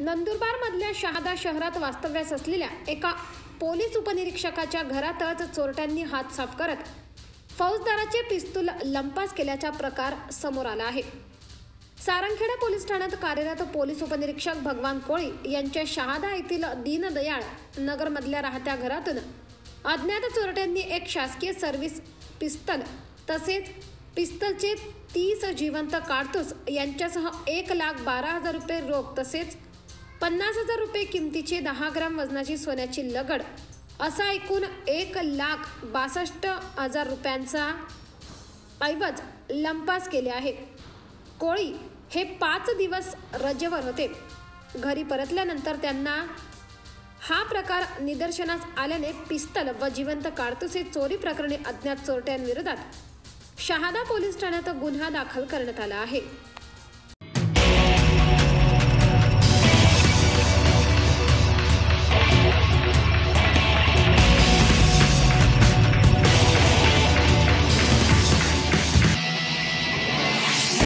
नंदुरबारमधल्या शहादा शहरात वास्तव्यास असलेल्या एका पोलीस उपनिरीक्षकाच्या घरातच चोरट्यांनी हात साफ करत फौजदाराचे पिस्तूल लंपास केल्याचा प्रकार समोर आला आहे. सारंगखेडा पोलीस ठाण्यात कार्यरत पोलीस उपनिरीक्षक भगवान कोळी यांच्या शहादा येथील दीनदयाळ नगरमधल्या राहत्या घरातून अज्ञात चोरट्यांनी एक शासकीय सर्व्हिस पिस्तल तसेच पिस्तलचे तीस जिवंत काडतूस यांच्यासह एक लाख बारा हजार रुपये रोख तसेच पन्नास हजार रुपये किमतीची दहा ग्राम वजनाची सोन्याची लगड असा एकूण एक लाख बासष्ट हजार रुपयांचा ऐवज लंपास केले आहे. कोळी हे पाच दिवस रजेवर होते. घरी परतल्यानंतर त्यांना हा प्रकार निदर्शनास आल्याने पिस्तल व जिवंत काडतुसे चोरी प्रकरणी अज्ञात चोरट्यांविरोधात शहादा पोलीस ठाण्यात गुन्हा दाखल करण्यात आला आहे.